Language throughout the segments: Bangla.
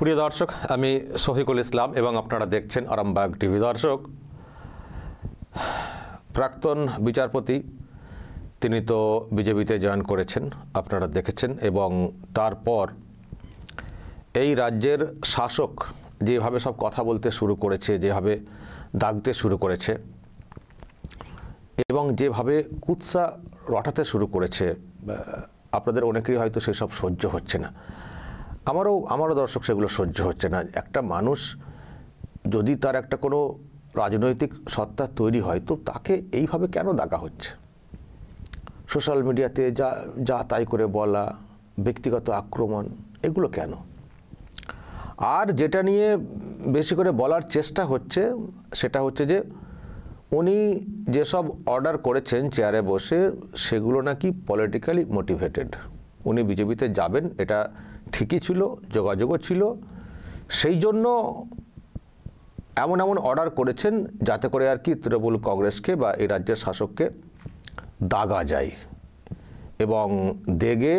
প্রিয় দর্শক, আমি শফিকুল ইসলাম এবং আপনারা দেখছেন আরামবাগ টিভি। দর্শক, প্রাক্তন বিচারপতি, তিনি তো বিজেপিতে জয়েন করেছেন, আপনারা দেখেছেন, এবং তারপর এই রাজ্যের শাসক যেভাবে সব কথা বলতে শুরু করেছে, যেভাবে দাগতে শুরু করেছে, এবং যেভাবে কুৎসা রটাতে শুরু করেছে আপনাদের অনেকেরই হয়তো সেসব সহ্য হচ্ছে না। আমারও আমারও দর্শক সেগুলো সহ্য হচ্ছে না। একটা মানুষ যদি তার একটা কোনো রাজনৈতিক সত্তা তৈরি হয়, তো তাকে এইভাবে কেন দাগা হচ্ছে? সোশ্যাল মিডিয়াতে যা যা তাই করে বলা, ব্যক্তিগত আক্রমণ, এগুলো কেন? আর যেটা নিয়ে বেশি করে বলার চেষ্টা হচ্ছে, সেটা হচ্ছে যে, উনি যেসব অর্ডার করেছেন চেয়ারে বসে, সেগুলো নাকি পলিটিক্যালি মোটিভেটেড। উনি বিজেপিতে যাবেন, এটা ঠিকই ছিল, যোগাযোগও ছিল। সেই জন্য এমন এমন অর্ডার করেছেন যাতে করে আর কি তৃণমূল কংগ্রেসকে বা এই রাজ্যের শাসককে দাগা যায় এবং দেগে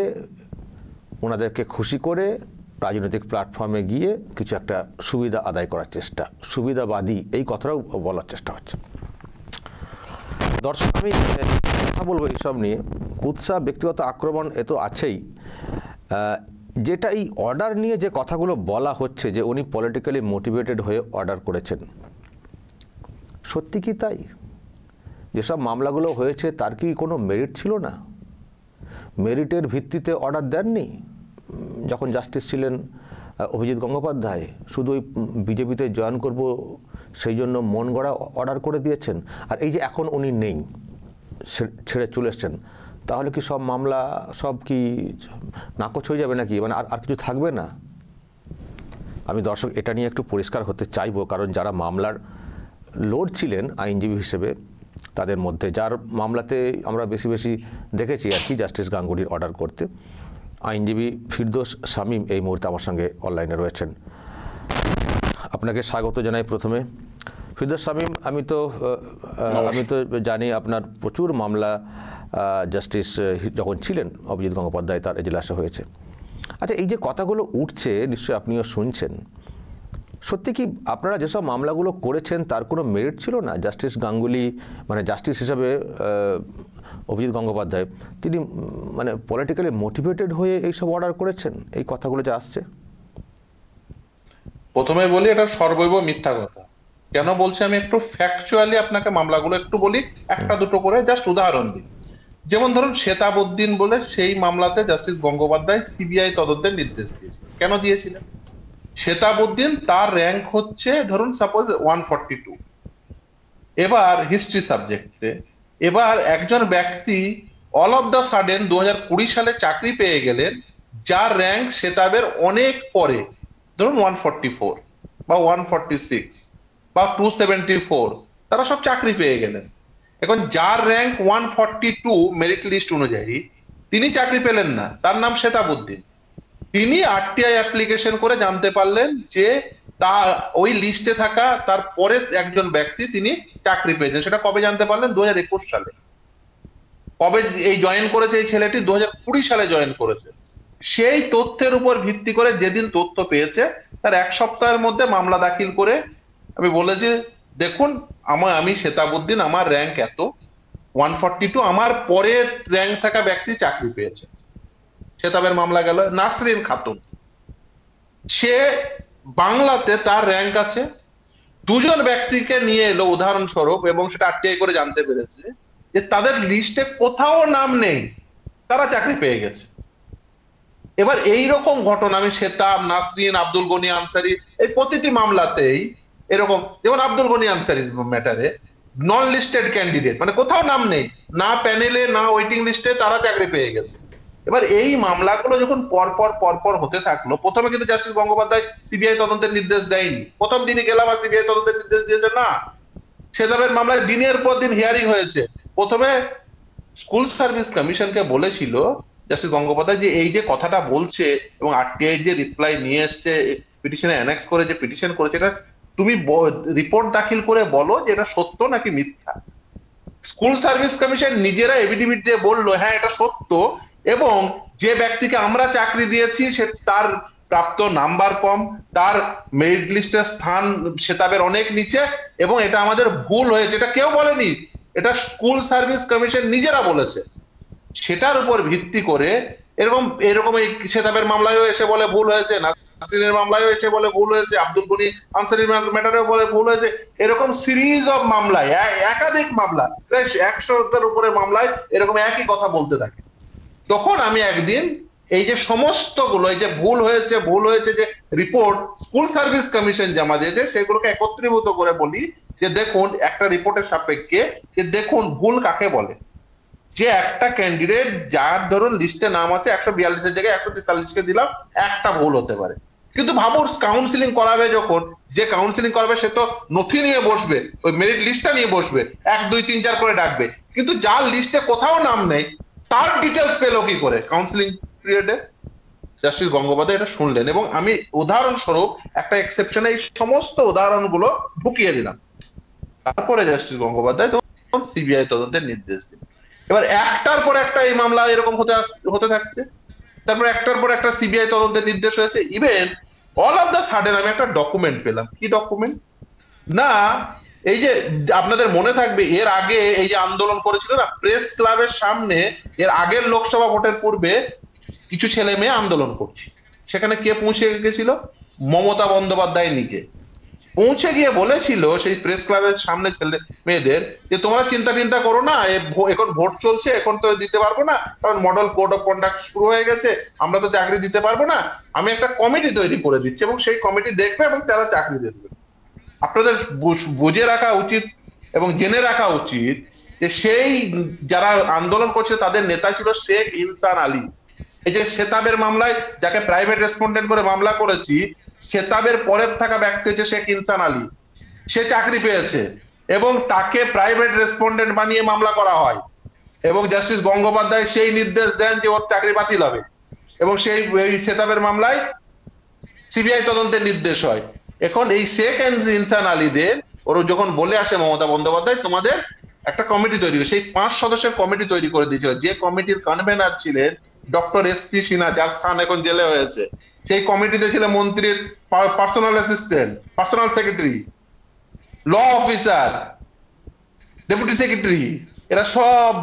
ওনাদেরকে খুশি করে রাজনৈতিক প্ল্যাটফর্মে গিয়ে কিছু একটা সুবিধা আদায় করার চেষ্টা, সুবিধাবাদী এই কথাটাও বলার চেষ্টা হচ্ছে। দর্শক, আমি কথা বলব এইসব নিয়ে। কুৎসা ব্যক্তিগত আক্রমণ এ তো আছেই। যেটা এই অর্ডার নিয়ে যে কথাগুলো বলা হচ্ছে যে উনি পলিটিক্যালি মোটিভেটেড হয়ে অর্ডার করেছেন, সত্যি কি তাই? যেসব মামলাগুলো হয়েছে, তার কি কোনো মেরিট ছিল না? মেরিটের ভিত্তিতে অর্ডার দেননি? যখন জাস্টিস ছিলেন অভিজিৎ গঙ্গোপাধ্যায়, শুধু ওই বিজেপিতে জয়েন করব, সেই জন্য মন গড়া অর্ডার করে দিয়েছেন। আর এই যে এখন উনি নেই ছেড়ে চলে এসছেন তাহলে কি সব মামলা সব কি নাকচ হয়ে যাবে নাকি? মানে আর আর কিছু থাকবে না? আমি দর্শক এটা নিয়ে একটু পরিষ্কার হতে চাইব কারণ যারা মামলার লোড ছিলেন আইনজীবী হিসেবে তাদের মধ্যে যার মামলাতে আমরা বেশি বেশি দেখেছি আর কি জাস্টিস গাঙ্গুলির অর্ডার করতে। আইনজীবী ফিরদোস শামীম এই মুহূর্তে আমার সঙ্গে অনলাইনে রয়েছেন। আপনাকে স্বাগত জানাই প্রথমে। ফিরদোস শামীম আমি তো আমি তো জানি আপনার প্রচুর মামলা জাস্টিস যখন ছিলেন অভিজিৎ গঙ্গোপাধ্যায়, তার এজলাসে হয়েছে। আচ্ছা এই যে কথাগুলো উঠছে, নিশ্চয়ই আপনিও শুনছেন। সত্যি কি আপনারা যেসব মামলাগুলো করেছেন, তার কোনো মেরিট ছিল না? জাস্টিস গাঙ্গুলি মানে জাস্টিস হিসাবে অভিজিৎ গঙ্গোপাধ্যায়, তিনি মানে পলিটিক্যালি মোটিভেটেড হয়ে এইসব অর্ডার করেছেন? এই কথাগুলো যে আসছে। প্রথমে বলি, এটা সর্বৈব মিথ্যা কথা। কেন বলছি আমি একটু ফ্যাকচুয়ালি আপনাকে মামলাগুলো একটু বলি? একটা দুটো করে জাস্ট উদাহরণ দিই। যেমন ধরুন, শেতাবুদ্দিন বলে সেই মামলাতে জাস্টিস গঙ্গোপাধ্যায় সিবিআই তদন্তের নির্দেশ দিয়েছিলেন। কেন দিয়েছিলেন? শেতাবুদ্দিন তার র্যাঙ্ক হচ্ছে, ধরুন সাপোজ ওয়ান ফর্টি টু এবার হিস্ট্রি সাবজেক্টে এবার একজন ব্যক্তি অল অফ দ্য সাডেন দু সালে চাকরি পেয়ে গেলেন, যার র্যাঙ্ক শেতাবের অনেক পরে, ধরুন ওয়ান ফর্টি ফোর বা ওয়ান ফর্টি সিক্স বা টু সেভেন্টি ফোর তারা সব চাকরি পেয়ে গেলেন। এখন যার rank one forty two merit list অনুযায়ী, তিনি চাকরি পেলেন না, তার নাম শেতাবুদ্দিন তিনি আরটিআই অ্যাপ্লিকেশন করে জানতে পারলেন যে তা, ওই লিস্টে থাকা তার পরে একজন ব্যক্তি তিনি চাকরি পেয়েছেন। সেটা কবে জানতে পারলেন? দু একুশ সালে। কবে এই জয়েন করেছে এই ছেলেটি? দু কুড়ি সালে জয়েন করেছে। সেই তথ্যের উপর ভিত্তি করে যেদিন তথ্য পেয়েছে, তার এক সপ্তাহের মধ্যে মামলা দাখিল করে আমি বলেছি দেখুন, আমার আমি শেতাবুদ্দিন, আমার র্যাঙ্ক এত। ওয়ান ফর্টি টু আমার পরে র্যাঙ্ক থাকা ব্যক্তি চাকরি পেয়েছে। শেতাবের মামলা গেল, নাসরিন খাতুন। সে বাংলাতে তার র্যাঙ্ক আছে। দুজন ব্যক্তিকে নিয়ে এলো উদাহরণস্বরূপ এবং সেটা আটকে করে জানতে পেরেছে যে তাদের লিস্টে কোথাও নাম নেই। তারা চাকরি পেয়ে গেছে। এবার এই রকম ঘটনা, আমি শেতাব, নাসরিন, আব্দুল গনি, আনসারি, এই প্রতিটি মামলাতেই এরকম, যেমন আব্দুল গনি আনসারি ম্যাটারে নন লিস্টেড ক্যান্ডিডেট মানে কোথাও নাম নেই, না প্যানেলে না ওয়েটিং লিস্টে তারা চাকরি পেয়ে গেছে। এবার এই মামলাগুলো যখন পরপর পরপর হতে থাকল, প্রথমে কিন্তু জাস্টিস গঙ্গোপাধ্যায় সিবিআই তদন্তের নির্দেশ দেয়নি। প্রথম দিনই গেলাম আর সিবিআই তদন্তের নির্দেশ দিয়েছে, না সেদাবের মামলায় দিনের পর দিন হিয়ারিং হয়েছে। প্রথমে স্কুল সার্ভিস কমিশনকে বলেছিল জাস্টিস গঙ্গোপাধ্যায়, যে এই যে কথাটা বলছে এবং আরটিআই যে রিপ্লাই নিয়ে এসছে পিটিশনে অ্যানেক্স করে যে পিটিশন করেছে, এটা তুমি রিপোর্ট দাখিল করে বলো যে এটা সত্য নাকি মিথ্যা। স্কুল সার্ভিস কমিশন নিজেরা এভিডেভিট দিয়ে বলল হ্যাঁ এটা সত্য এবং যে ব্যক্তিকে আমরা চাকরি দিয়েছি, সে তার প্রাপ্ত নাম্বার কম, তার মেরিট লিস্টের স্থান সেতাবের অনেক নিচে এবং এটা আমাদের ভুল হয়েছে। এটা কেউ বলেনি, এটা স্কুল সার্ভিস কমিশন নিজেরা বলেছে। সেটার উপর ভিত্তি করে এরকম এরকম এই সেতাবের মামলায়ও এসে বলে ভুল হয়েছে নাসরিনের মামলায়ও এসে বলে ভুল হয়েছে, আব্দুল গনি আনসারির ম্যাটারেও বলে ভুল হয়েছে। এরকম সিরিজ অফ মামলায় একাধিক মামলা একশোটার উপরে মামলায় এরকম একই কথা বলতে থাকে। তখন আমি একদিন এই যে সমস্তগুলো এই যে ভুল হয়েছে ভুল হয়েছে যে রিপোর্ট স্কুল সার্ভিস কমিশন জমা দিয়েছে, সেগুলোকে একত্রীভূত করে বলি যে দেখুন, একটা রিপোর্টের সাপেক্ষে যে দেখুন ভুল কাকে বলে। যে একটা ক্যান্ডিডেট যার ধরুন লিস্টে নাম আছে, একশো বিয়াল্লিশের জায়গায় একশো তেতাল্লিশকে দিলাম, একটা ভুল হতে পারে। কিন্তু ভাবুন কাউন্সিলিং করাবে যখন, যে কাউন্সিলিং করাবে সে তো নথি নিয়ে বসবে, ওই মেরিট লিস্টটা নিয়ে বসবে, এক, দুই, তিন, চার করে ডাকবে। কিন্তু যার লিস্টে কোথাও নাম নেই, তার ডিটেলস পেল কি করে? কাউন্সিলিং পিরিয়ডে জাস্টিস গঙ্গোপাধ্যায় এটা শুনলেন এবং আমি উদাহরণস্বরূপ একটা এক্সেপশনে এই সমস্ত উদাহরণগুলো ঢুকিয়ে দিলাম। তারপরে জাস্টিস গঙ্গোপাধ্যায় তখন সিবিআই তদন্তের নির্দেশ দিন এবার একটার পর একটা এই মামলা এরকম হতে হতে থাকছে। তারপর একটার পর একটা সিবিআই তদন্তের নির্দেশ হয়েছে। Even all of the sudden আমি একটা ডকুমেন্ট পেলাম। কি ডকুমেন্ট না, এই যে আপনাদের মনে থাকবে, এর আগে এই যে আন্দোলন করেছিল না প্রেস ক্লাবের সামনে এর আগের লোকসভা ভোটের পূর্বে কিছু ছেলে মেয়ে আন্দোলন করছে। সেখানে কে পৌঁছে গেছিল? মমতা বন্দ্যোপাধ্যায় নিজে। পৌঁছে গিয়ে বলেছিল সেই প্রেস ক্লাবের সামনে ছেলে মেয়েদের যে, তোমরা চিন্তা চিন্তা করো না এখন ভোট চলছে, এখন তো দিতে পারব না, কারণ মডেল কোড অফ কন্ডাক্ট শুরু হয়ে গেছে, আমরা তো চাকরি দিতে পারব না। আমি একটা কমিটি তৈরি করে দিচ্ছি এবং সেই কমিটি দেখবে এবং তারা চাকরি দেবে। আপনাদের বুঝে রাখা উচিত এবং জেনে রাখা উচিত যে, সেই যারা আন্দোলন করছে, তাদের নেতা ছিল শেখ ইনসান আলী। এই যে সেতাবের মামলায়, যাকে প্রাইভেট রেসপন্ডেন্ট করে মামলা করেছি সেতাবের পরের থাকা ব্যক্তি হচ্ছে শেখ ইনসান আলী। সে চাকরি পেয়েছে এবং তাকে প্রাইভেট রেসপন্ডেন্ট বানিয়ে মামলা করা হয়। এবং জাস্টিস গঙ্গোপাধ্যায় সেই নির্দেশ দেন যে ওর চাকরি বাতিল হবে। এবং সেই সেতাবের মামলায় সিবিআই তদন্তের নির্দেশ হয়। এখন এই শেখ ইনসান আলীদের, ওর যখন বলে আসে মমতা বন্দ্যোপাধ্যায়, তোমাদের একটা কমিটি তৈরি সেই পাঁচ সদস্যের কমিটি তৈরি করে দিয়েছিল। যে কমিটির কনভেনার ছিলেন ডক্টর এস পি সিনহা, যার স্থান এখন জেলে হয়েছে। সেই কমিটিতে ছিল মন্ত্রীর personal assistant personal secretary law officer deputy secretary এরা সব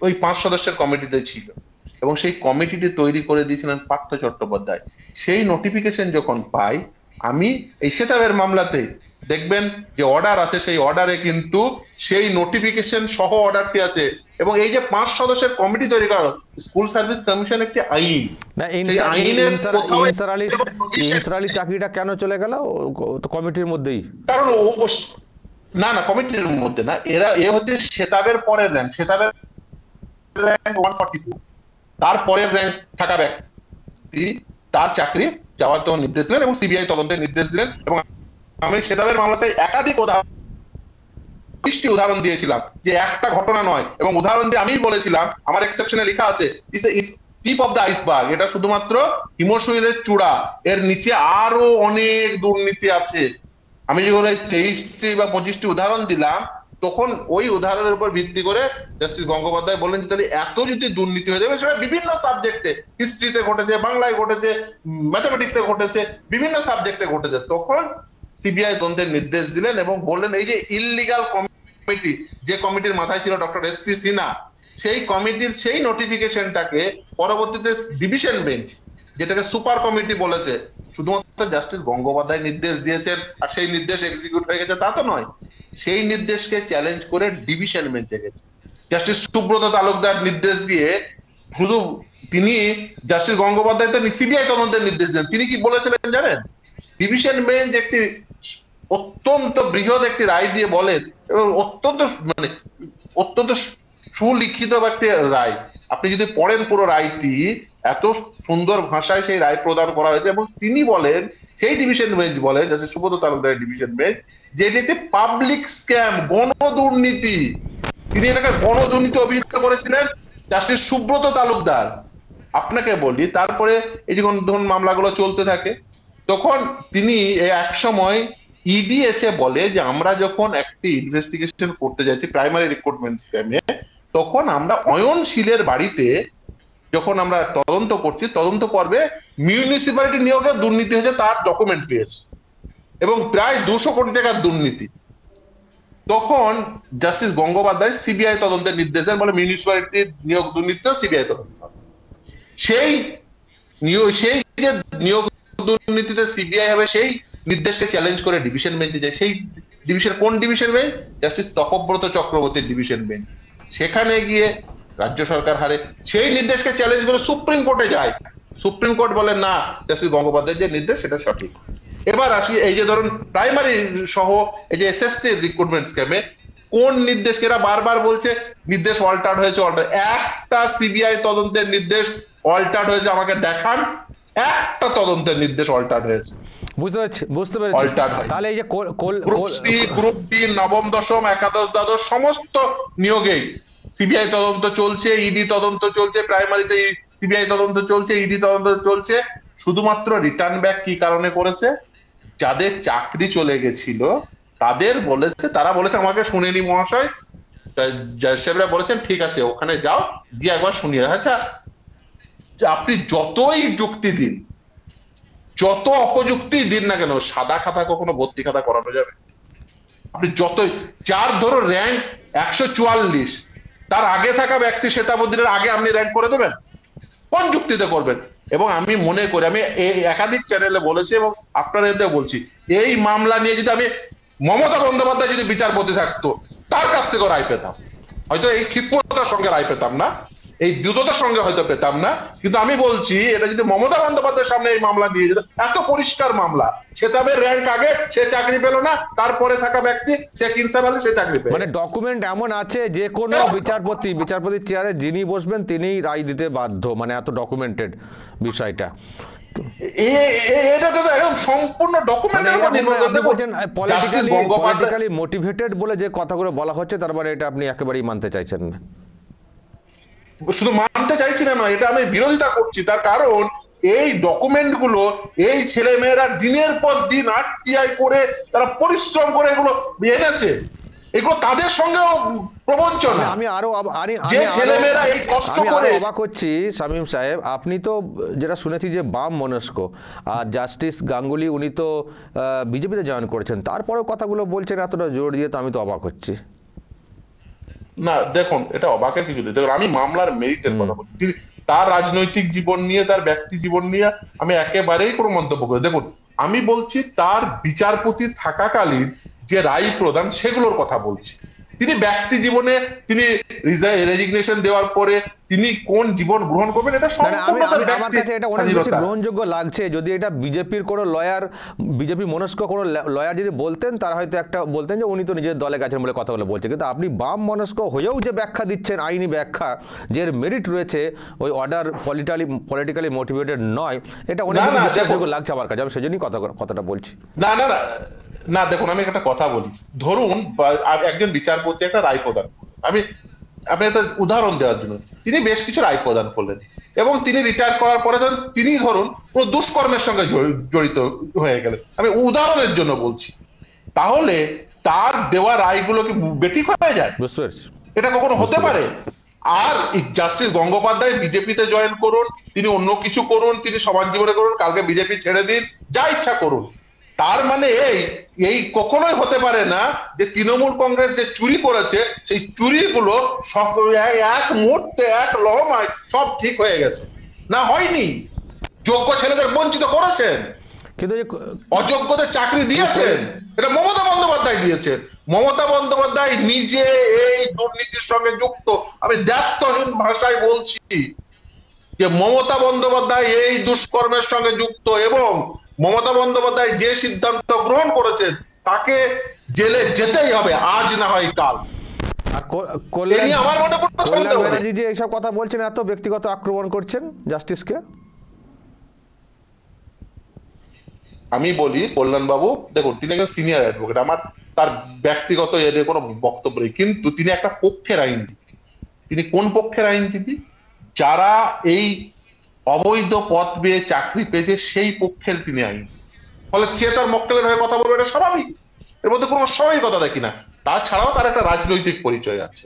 ওই পাঁচ সদস্যের কমিটিতে ছিল। এবং সেই কমিটিটি তৈরি করে দিয়েছিলেন পার্থ চট্টোপাধ্যায়। সেই নোটিফিকেশন যখন পাই, আমি এই সেতাবের মামলাতে দেখবেন যে অর্ডার আছে, সেই অর্ডারে কিন্তু সেই নোটিফিকেশন সহ অর্ডারটি আছে। এবং এই যে পাঁচ সদস্যের কমিটি তৈরি করা স্কুল সার্ভিস কমিশন একটি আইন। আইনের আলী চাকরিটা কেন চলে গেল? কমিটির মধ্যেই। কারণ না না কমিটির মধ্যে না। এরা এ হচ্ছে সেতাবের পরের র্যাঙ্ক সেতাবের র্যাঙ্ক ওয়ান ফর্টি টু তার পরের র্যাঙ্ক থাকা ব্যক্তি তার চাকরি যাওয়ার তো নির্দেশ দিলেন এবং সিবিআই তদন্তের নির্দেশ দিলেন এবং আমি সেতাবের মামলাতে একাধিক উদাহরণ বিশটি উদাহরণ দিয়েছিলাম, যে একটা ঘটনা নয়। এবং উদাহরণ দিয়ে আমি বলেছিলাম, আমার এক্সেপশনে লেখা আছে টিপ অফ দ্য আইসবার্গ এটা শুধুমাত্র হিমশৈলের চূড়া। এর নিচে আরও অনেক দুর্নীতি আছে। আমি এই তেইশটি বা পঁচিশটি উদাহরণ দিলাম, তখন ওই উদাহরণের উপর ভিত্তি করে জাস্টিস গঙ্গোপাধ্যায় বললেন যে, তাহলে এত যদি দুর্নীতি হয়ে যাবে, সেটা বিভিন্ন সাবজেক্টে হিস্ট্রিতে ঘটেছে, বাংলায় ঘটেছে ম্যাথামেটিক্সে ঘটেছে, বিভিন্ন সাবজেক্টে ঘটেছে। তখন সিবিআই তদন্তের নির্দেশ দিলেন এবং বললেন, এই যে ইললিগাল কমিটি যে কমিটির মাথায় ছিল ডক্টর এস পি সিনহা, সেই কমিটির সেই নোটিফিকেশনটাকে পরবর্তীতে ডিভিশন বেঞ্চ যেটাকে সুপার কমিটি বলেছে, শুধুমাত্র জাস্টিস গঙ্গোপাধ্যায় নির্দেশ দিয়েছেন আর সেই নির্দেশ এক্সিকিউট হয়ে গেছে, তা তো নয়। সেই নির্দেশকে চ্যালেঞ্জ করে ডিভিশন বেঞ্চে গেছে। জাস্টিস সুব্রত তালুকদার নির্দেশ দিয়ে শুধু তিনি জাস্টিস গঙ্গোপাধ্যায় তো সিবিআই তদন্তের নির্দেশ দেন। তিনি কি বলেছিলেন জানেন? ডিভিশন বেঞ্চ একটি অত্যন্ত বৃহৎ একটি রায় দিয়ে বলেন এবং অত্যন্ত মানে অত্যন্ত সুলিখিত একটি রায়। আপনি যদি পড়েন পুরো রায়টি, এত সুন্দর ভাষায় সেই রায় প্রদান করা হয়েছে এবং তিনি বলেন, সেই ডিভিশন বেঞ্চ বলেন যাতে সুব্রত তালুকদারের ডিভিশন বেঞ্চ যে এটি একটি পাবলিক স্ক্যাম গণ দুর্নীতি তিনি এটাকে গণ দুর্নীতি অভিযুক্ত করেছিলেন জাস্টিস সুব্রত তালুকদার। আপনাকে বলি, তারপরে এই যখন ধরুন মামলাগুলো চলতে থাকে, তখন তিনি এক সময় ইডি এসে বলে যে, আমরা যখন একটি ইনভেস্টিগেশন করতে যাচ্ছি প্রাইমারি রিক্রুটমেন্ট স্ক্যামে তখন আমরা অয়নশীলের বাড়িতে যখন আমরা তদন্ত করছি, তদন্ত পর্বে মিউনিসিপ্যালিটি নিয়োগে দুর্নীতি হয়েছে, তার ডকুমেন্ট পেয়েছে। এবং প্রায় দুশো কোটি টাকার দুর্নীতি। তখন জাস্টিস গঙ্গোপাধ্যায় সিবিআই তদন্তের নির্দেশ দেন, বলে মিউনিসিপ্যালিটি নিয়োগ দুর্নীতিতেও সিবিআই তদন্ত সেই নিয়োগ, সেই যে নিয়োগ দুর্নীতিতে সিবিআই হবে, সেই নির্দেশকে চ্যালেঞ্জ করে ডিভিশন বেঞ্চে যায়, সেই ডিভিশন কোন ডিভিশন বেঞ্চ জাস্টিস তপব্রত চক্রবর্তীর ডিভিশন বেঞ্চ সেখানে গিয়ে রাজ্য সরকার হারে, সেই নির্দেশকে চ্যালেঞ্জ করে সুপ্রিম কোর্টে যায়। সুপ্রিম কোর্ট বলে, না জাস্টিস গঙ্গোপাধ্যায়ের যে নির্দেশ, সেটা সঠিক। এবার আসি, এই যে ধরুন প্রাইমারি সহ এই যে এসএসসি রিক্রুটমেন্ট স্ক্যামে কোন নির্দেশকে, এরা বারবার বলছে, নির্দেশ অল্টার্ড হয়েছে অল্টার একটা সিবিআই তদন্তের নির্দেশ অল্টার্ড হয়েছে, আমাকে দেখান, একটা তদন্তের নির্দেশ অল্টার্ড হয়েছে। বুঝতে পারছি বুঝতে পেরেছি। তাহলে এই যে গ্রুপ সি নবম দশম একাদশ দ্বাদশ সমস্ত নিয়োগেই। সিবিআই তদন্ত চলছে ইডি তদন্ত চলছে প্রাইমারিতে সিবিআই তদন্ত চলছে ইডি তদন্ত চলছে। শুধুমাত্র রিটার্ন ব্যাক কি কারণে করেছে? যাদের চাকরি চলে গেছিল তাদের বলেছে তারা বলেছে আমাকে শুনেনি মহাশয়। জাজ সাহেবরা বলেছেন ঠিক আছে ওখানে যাও গিয়ে একবার শুনিয়ে আচ্ছা আপনি যতই যুক্তি দিন যত অপযুক্তি দিন না কেন, সাদা খাতা কখনো ভর্তি খাতা করানো যাবে? আপনি যতই যার ধরো র্যাঙ্ক একশো চুয়াল্লিশ, তার আগে থাকা ব্যক্তি শ্বেতাবদ্দিনের আগে আপনি র্যাঙ্ক করে দেবেন? কোন যুক্তিতে করবেন? এবং আমি মনে করি, আমি একাধিক চ্যানেলে বলেছি এবং আপনাদের বলছি, এই মামলা নিয়ে যদি আমি মমতা বন্দ্যোপাধ্যায় যদি বিচারপতি থাকতো, তার কাছ থেকে রায় পেতাম। হয়তো এই ক্ষিপ্রতার সঙ্গে রায় পেতাম না। এই দ্রুততার সঙ্গে হয়তো পেতাম না। কিন্তু আমি বলছি এটা যদি মমতা বন্দ্যোপাধ্যায়ের সামনে এই মামলা নিয়ে যেত এত পরিষ্কার মামলা। সে তবে র্যাঙ্ক আগে সে চাকরি পেল না তারপরে থাকা ব্যক্তি সে কিনতে পারলে সে চাকরি পেল। মানে ডকুমেন্ট এমন আছে যে কোনো বিচারপতি বিচারপতির চেয়ারে যিনি বসবেন তিনিই রায় দিতে বাধ্য মানে এত ডকুমেন্টেড বিষয়টা। এটা তো একদম সম্পূর্ণ মানে গঙ্গোপাধ্যায়- পলিটিক্যালি মোটিভেটেড বলে যে কথাগুলো বলা হচ্ছে তার মানে এটা আপনি একেবারেই মানতে চাইছেন না। শুধু মানতে চাইছি না এটা আমি বিরোধিতা করছি। তার কারণ এই ডকুমেন্টগুলো এই ছেলে মেয়েরা দিনের পর দিন আরটিআই করে তারা পরিশ্রম করে এগুলো এনেছে। এগুলো তাদের সঙ্গেও প্রবঞ্চনা। আমি- আরও যে ছেলেমেয়েরা এই কষ্ট করে- অবাক হচ্ছি শামীম সাহেব। আপনি তো যেটা শুনেছি যে বাম মনস্ক আর জাস্টিস গাঙ্গুলি উনি তো বিজেপিতে জয়েন করেছেন। তারপরেও কথাগুলো বলছেন এতটা জোর দিয়ে তো আমি তো অবাক হচ্ছি। না দেখুন এটা অবাকের কিছু নেই। দেখুন আমি মামলার মেরিটের কথা বলছি। তার রাজনৈতিক জীবন নিয়ে তার ব্যক্তি জীবন নিয়ে আমি একেবারেই কোনো মন্তব্য করি দেখুন আমি বলছি তার বিচারপতি থাকাকালীন যে রায় প্রদান সেগুলোর কথা বলছি। তিনি ব্যক্তি জীবনে তিনি রেজিগনেশন দেওয়ার পরে তিনি কোন জীবন গ্রহণ করবেন এটা আমার কাছে এটা অনেক বেশি গ্রহণযোগ্য লাগছে। যদি এটা বিজেপির কোনো লয়ার বিজেপি মনস্ক কোনো লয়ার যদি বলতেন তারা হয়তো একটা বলতেন যে উনি তো নিজের দলে গেছেন বলে কথাগুলো বলছে। কিন্তু আপনি বাম মনস্ক হয়েও যে ব্যাখ্যা দিচ্ছেন আইনি ব্যাখ্যা যে এর মেরিট রয়েছে ওই অর্ডার পলিটালি পলিটিক্যালি মোটিভেটেড নয় এটা অনেক বেশি লাগছে আমার কাছে। আমি সেজন্যই কথা কথাটা বলছি। না না না দেখুন আমি একটা কথা বলি। ধরুন একজন বিচারপতি একটা রায় প্রদান আমি আমি একটা উদাহরণ দেওয়ার জন্য। তিনি বেশ কিছু রায় প্রদান করলেন। এবং তিনি রিটায়ার করার পরে ধরুন তিনি ধরুন কোনো দুষ্কর্মের সঙ্গে জড়িত হয়ে গেলেন। আমি উদাহরণের জন্য বলছি। তাহলে তার দেওয়া রায়গুলো কি বেটি হয়ে যায়? বুঝতে পেরেছি। এটা কখনো হতে পারে? আর জাস্টিস গঙ্গোপাধ্যায় বিজেপিতে জয়েন করুন তিনি অন্য কিছু করুন তিনি সমাজ জীবনে করুন কালকে বিজেপি ছেড়ে দিন যা ইচ্ছা করুন। তার মানে এই এই কখনোই হতে পারে না যে তৃণমূল কংগ্রেস যে চুরি করেছে সেই চুরিগুলো সব এক মুহূর্তে এক লহমায় সব ঠিক হয়ে গেছে। না হয়নি। যোগ্য ছেলেদের বঞ্চিত করেছেন। কিন্তু অযোগ্যদের চাকরি দিয়েছেন। এটা মমতা বন্দ্যোপাধ্যায় দিয়েছেন। মমতা বন্দ্যোপাধ্যায় নিজে এই দুর্নীতির সঙ্গে যুক্ত। আমি দ্ব্যর্থহীন ভাষায় বলছি যে মমতা বন্দ্যোপাধ্যায় এই দুষ্কর্মের সঙ্গে যুক্ত এবং মমতা বন্দ্যোপাধ্যায় যে সিদ্ধান্ত গ্রহণ করেছেন তাকে জেলে যেতেই হবে আজ না হয় কাল। যে এইসব কথা বলছেন এত ব্যক্তিগত আক্রমণ করছেন জাস্টিসকে? আমি বলি কল্যাণ বাবু দেখুন তিনি একজন সিনিয়র অ্যাডভোকেট আমার তার ব্যক্তিগত এদের কোনো বক্তব্য নেই কিন্তু তিনি একটা পক্ষের আইনজীবী। তিনি কোন পক্ষের আইনজীবী? যারা এই অবৈধ পথ পেয়ে চাকরি পেয়েছে সেই পক্ষের তিনি আইনজীবী ফলে সে তার মক্কেলের হয়ে কথা বলবে, এটা স্বাভাবিক। এর মধ্যে কোনো অস্বাভাবিকতা দেখি না। তাছাড়াও তার একটা রাজনৈতিক পরিচয় আছে।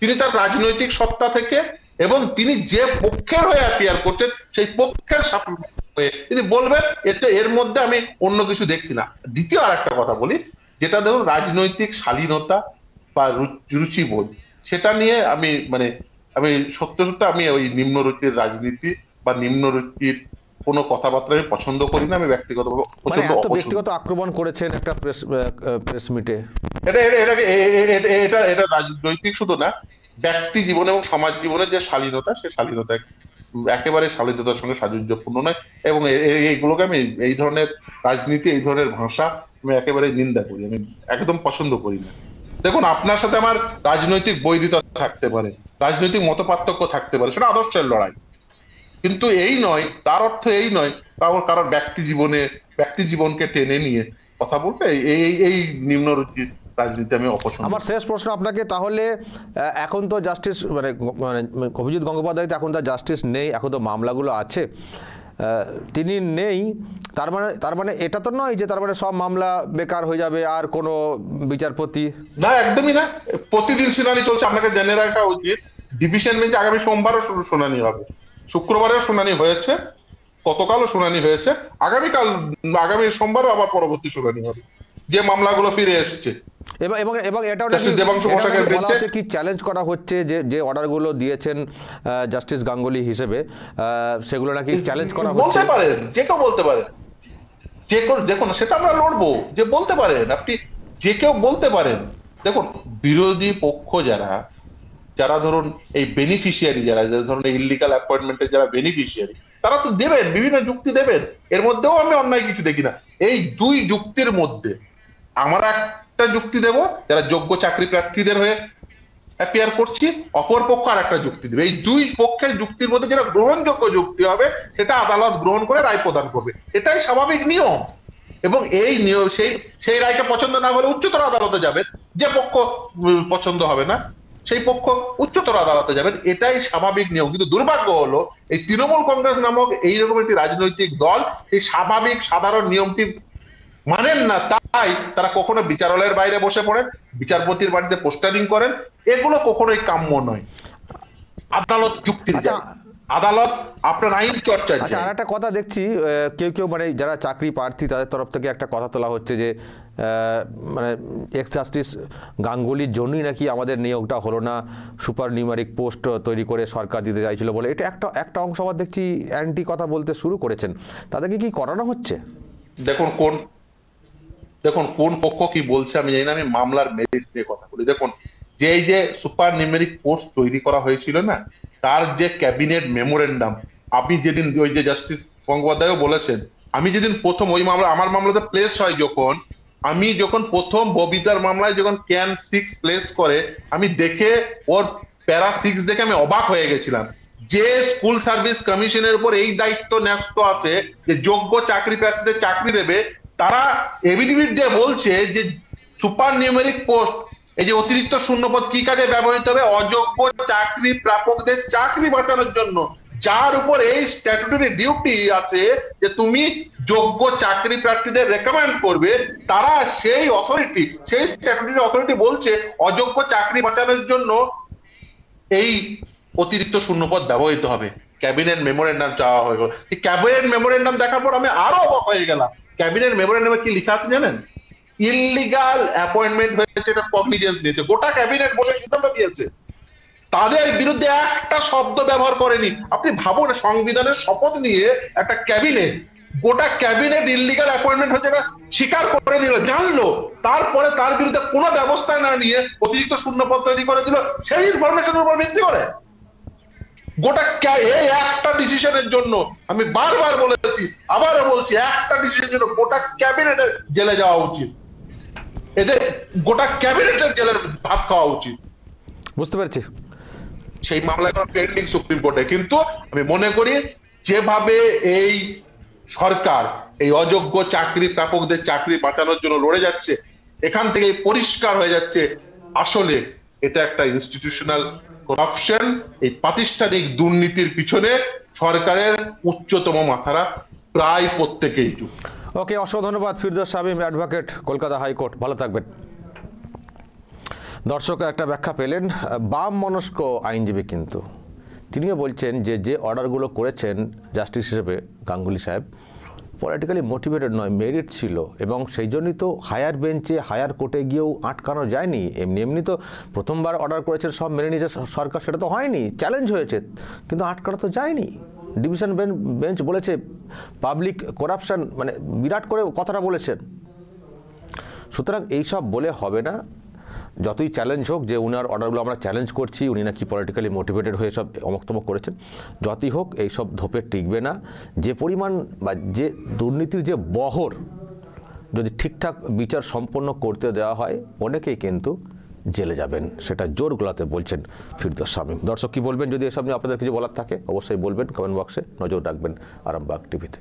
তিনি তার রাজনৈতিক সত্তা থেকে এবং তিনি যে পক্ষের হয়ে অ্যাপিয়ার করছেন, সেই পক্ষের হয়ে তিনি বলবেন, এতে এর মধ্যে আমি অন্য কিছু দেখছি না। দ্বিতীয় আর একটা কথা বলি, যেটা ধরুন রাজনৈতিক শালীনতা বা রুচিবোধ, সেটা নিয়ে আমি মানে আমি সত্য সত্য আমি ওই নিম্ন রুচির রাজনীতি বা নিম্ন রুচির কোনো কথাবার্তা আমি পছন্দ করি না আমি ব্যক্তিগতভাবে মানে প্রচণ্ড ব্যক্তিগত আক্রমণ করেছেন একটা প্রেস প্রেস মিটে। এটা এটা এটা এটা রাজনৈতিক শুধু না ব্যক্তি জীবন এবং সমাজ জীবনের যে শালীনতা সে শালীনতা একেবারে শালীনতার সঙ্গে সাযুজ্যপূর্ণ নয় এবং এইগুলোকে আমি এই ধরনের রাজনীতি এই ধরনের ভাষা আমি একেবারে নিন্দা করি আমি একদম পছন্দ করি না। দেখুন আপনার সাথে আমার রাজনৈতিক বৈধতা থাকতে পারে রাজনৈতিক মতপার্থক্য থাকতে পারে সেটা আদর্শের লড়াই। কিন্তু এই নয় তার অর্থ এই নয় কারোর কারোর ব্যক্তি জীবনে ব্যক্তি জীবনকে টেনে নিয়ে কথা বলবে এই এই- এই নিম্ন রুচির রাজনীতি আমি অপছন্দ আমার শেষ প্রশ্ন আপনাকে তাহলে এখন তো জাস্টিস মানে মানে অভিজিৎ গঙ্গোপাধ্যায় তো এখন তার জাস্টিস নেই এখন তো মামলাগুলো আছে। তিনি নেই তার মানে তার মানে এটা তো নয় যে তার মানে সব মামলা বেকার হয়ে যাবে আর কোনো বিচারপতি? না একদমই না। প্রতিদিন শুনানি চলছে আপনাকে জেনে রাখা উচিত। ডিভিশন বেঞ্চে আগামী সোমবারও শুনানি হবে। শুক্রবারেও শুনানি হয়েছে গতকালও শুনানি হয়েছে। আগামীকাল আগামী সোমবারও আবার পরবর্তী শুনানি হবে যে মামলাগুলো ফিরে এসছে। এবং এবং এবং হচ্ছে কি চ্যালেঞ্জ করা হচ্ছে যে যে অর্ডারগুলো দিয়েছেন জাস্টিস গাঙ্গুলি হিসেবে সেগুলো নাকি চ্যালেঞ্জ করা হচ্ছে? বলতে পারেন যে কেউ বলতে পারেন। যে কেউ দেখুন সেটা আমরা লড়বো যে বলতে পারেন। আপনি যে কেউ বলতে পারেন। দেখুন বিরোধী পক্ষ যারা যারা ধরুন এই বেনিফিশিয়ারি যারা ধরুন ইলিগাল অ্যাপয়েন্টমেন্টের যারা বেনিফিশিয়ারি তারা তো দেবেন, বিভিন্ন যুক্তি দেবেন। এর মধ্যেও আমি অন্যায় কিছু দেখি না। এই দুই যুক্তির মধ্যে আমরা একটা যুক্তি দেব, যারা যোগ্য চাকরি প্রার্থীদের হয়ে অ্যাপিয়ার করছি, অপর পক্ষ আর একটা যুক্তি দেবে। এই দুই পক্ষের যুক্তির মধ্যে যেটা গ্রহণযোগ্য যুক্তি হবে, সেটা আদালত গ্রহণ করে রায় প্রদান করবে। এটাই স্বাভাবিক নিয়ম। এবং এই নিয়ম, সেই সেই রায়কে পছন্দ না হলে উচ্চতর আদালতে যাবে যে পক্ষ পছন্দ হবে না। সেই পক্ষ উচ্চতর আদালতে যাবেন। এটাই স্বাভাবিক নিয়ম। কিন্তু দুর্ভাগ্য হলো এই তৃণমূল কংগ্রেস নামক এইরকম একটি রাজনৈতিক দল এই স্বাভাবিক সাধারণ নিয়মটি মানেন না। তাই তারা কখনো বিচারালয়ের বাইরে বসে পড়েন বিচারপতির বাড়িতে পোস্টারিং করেন। এগুলো কখনোই কাম্য নয়। আদালত যুক্তির আচ্ছা। আদালত আপনার আইন চর্চার আচ্ছা আর একটা কথা দেখছি কেউ কেউ মানে যারা চাকরি প্রার্থী তাদের তরফ থেকে একটা কথা তোলা হচ্ছে যে মানে এক্স জাস্টিস গাঙ্গুলির জন্যই নাকি আমাদের নিয়োগটা হলো না সুপার নিউমারিক পোস্ট তৈরি করে সরকার দিতে চাইছিল বলে। এটা একটা একটা অংশ আবার দেখছি অ্যান্টি কথা বলতে শুরু করেছেন। তাদেরকে কি করানো হচ্ছে? দেখুন কোন দেখুন কোন পক্ষ কি বলছে আমি জানি না আমি মামলার মেরিট নিয়ে কথা বলি। দেখুন যে এই যে সুপার নিউমেরিক পোস্ট তৈরি করা হয়েছিল না তার যে ক্যাবিনেট মেমোরেন্ডাম, আপনি যেদিন ওই যে জাস্টিস গঙ্গোপাধ্যায়ও বলেছেন, আমি যেদিন প্রথম ওই মামলা, আমার মামলাতে প্লেস হয় যখন, আমি যখন প্রথম ববিতার মামলায় যখন ক্যান সিক্স প্লেস করে, আমি দেখে ওর প্যারা সিক্স দেখে আমি অবাক হয়ে গেছিলাম। যে স্কুল সার্ভিস কমিশনের উপর এই দায়িত্ব ন্যস্ত আছে, যে যোগ্য চাকরি প্রার্থীদের চাকরি দেবে, তারা এভিডেভিট দিয়ে বলছে যে সুপার নিউমেরিক পোস্ট এই যে অতিরিক্ত শূন্যপদ কি কাজে ব্যবহৃত হবে? অযোগ্য চাকরি প্রাপকদের চাকরি বাঁচানোর জন্য। যার উপর এই স্ট্যাটুটরি ডিউটি আছে যে তুমি যোগ্য চাকরি প্রার্থীদের রেকমেন্ড করবে, তারা সেই অথরিটি সেই স্ট্যাটুটরি অথরিটি বলছে অযোগ্য চাকরি বাঁচানোর জন্য এই অতিরিক্ত শূন্যপদ ব্যবহৃত হবে। ক্যাবিনেট মেমোরেন্ডাম চাওয়া হয়ে গেল ক্যাবিনেট মেমোরেন্ডাম দেখার পর আমি আরও অবাক হয়ে গেলাম। ক্যাবিনেট মেমোরেন্ডামে কি লিখা আছে জানেন? ইললিগাল অ্যাপয়েন্টমেন্ট হয়েছে এটা কগনিজেন্স নিয়েছে। গোটা ক্যাবিনেট বসে সিদ্ধান্ত নিয়েছে তাদের বিরুদ্ধে একটা শব্দ ব্যবহার করেনি। আপনি ভাবুন, সংবিধানের শপথ নিয়ে একটা ক্যাবিনেট গোটা ক্যাবিনেট ইললিগাল অ্যাপয়েন্টমেন্ট হচ্ছে এটা স্বীকার করে নিল, জানলো। তারপরে তার বিরুদ্ধে কোনো ব্যবস্থা না নিয়ে অতিরিক্ত শূন্যপদ তৈরি করে দিল, সেই ইনফরমেশনের উপর ভিত্তি করে। গোটা এই একটা ডিসিশনের জন্য, আমি বারবার বলেছি, আবারও বলছি, একটা ডিসিশনের জন্য গোটা ক্যাবিনেটের জেলে যাওয়া উচিত। এদের গোটা ক্যাবিনেটের জেলের ভাত খাওয়া উচিত। বুঝতে পেরেছি। সেই মামলা এখন ট্রেন্ডিং সুপ্রিম কোর্টে কিন্তু আমি মনে করি যেভাবে এই সরকার এই অযোগ্য চাকরি প্রাপকদের চাকরি বাঁচানোর জন্য লড়ে যাচ্ছে এখান থেকে পরিষ্কার হয়ে যাচ্ছে আসলে এটা একটা ইনস্টিটিউশনাল করাপশন এই প্রাতিষ্ঠানিক দুর্নীতির পিছনে সরকারের উচ্চতম মাথারা প্রায় প্রত্যেকেই ওকে, অসংখ্য ধন্যবাদ Firdous Sabim advocate, Kolkata high court. ভালো থাকবেন। দর্শক, একটা ব্যাখ্যা পেলেন, বাম মনস্ক আইনজীবী কিন্তু। তিনিও বলছেন যে যে অর্ডারগুলো করেছেন জাস্টিস হিসেবে গাঙ্গুলি সাহেব পলিটিক্যালি মোটিভেটেড নয় মেরিট ছিল এবং সেই জন্যই তো হায়ার বেঞ্চে হায়ার কোর্টে গিয়েও আটকানো যায়নি। এমনি এমনি তো প্রথমবার অর্ডার করেছে সব মেনে নিয়েছে সরকার সেটা তো হয়নি চ্যালেঞ্জ হয়েছে, কিন্তু আটকানো তো যায়নি। ডিভিশন বেঞ্চ বলেছে পাবলিক করাপশন মানে বিরাট করে কথাটা বলেছেন। সুতরাং এইসব বলে হবে না। যতই চ্যালেঞ্জ হোক, যে উনার অর্ডারগুলো আমরা চ্যালেঞ্জ করছি, উনি নাকি পলিটিক্যালি মোটিভেটেড হয়ে সব অমকতমক করেছেন, যতই হোক এইসব ধোপে টিকবে না। যে পরিমাণ বা যে দুর্নীতির যে বহর যদি ঠিকঠাক বিচার সম্পন্ন করতে দেওয়া হয়, অনেকেই কিন্তু জেলে যাবেন, সেটা জোর গলাতে বলছেন ফিরদোস শামীম। দর্শক, কী বলবেন যদি এসব নিয়ে আপনাদের কিছু বলার থাকে, অবশ্যই বলবেন কমেন্ট বক্সে নজর রাখবেন আরামবাগ টিভিতে